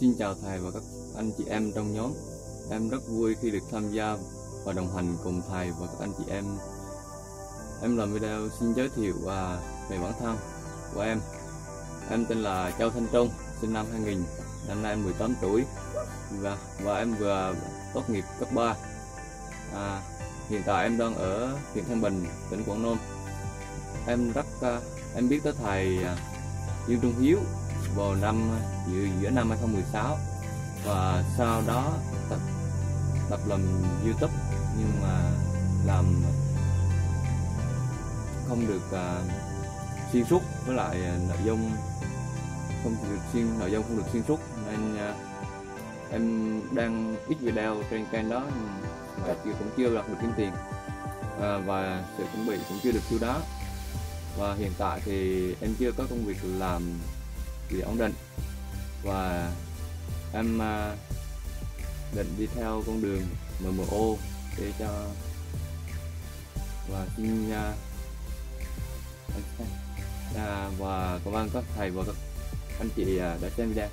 Xin chào thầy và các anh chị em trong nhóm. Em rất vui khi được tham gia và đồng hành cùng thầy và các anh chị em. Em làm video xin giới thiệu và về bản thân của em. Em tên là Châu Thanh Trung, sinh năm 2000, năm nay em 18 tuổi và và em vừa tốt nghiệp cấp 3. À, hiện tại em đang ở huyện Thanh Bình, tỉnh Quảng Nam. Em rất à, em biết tới thầy à, Dương Trung Hiếu vào năm giữa, giữa năm 2016 và sau đó tập tập làm YouTube nhưng mà làm không được uh, xuyên suốt với lại nội dung không được xuyên nội dung không được xuyên suốt. Nên uh, em đang ít video trên kênh đó và cũng chưa đạt được kiếm tiền. À, và sự chuẩn bị cũng chưa được chu đáo. Và hiện tại thì em chưa có công việc làm gì ổn định. Và em uh, định đi theo con đường MMO để cho và xin uh, à, và cảm ơn các thầy và các anh chị uh, đã xem video.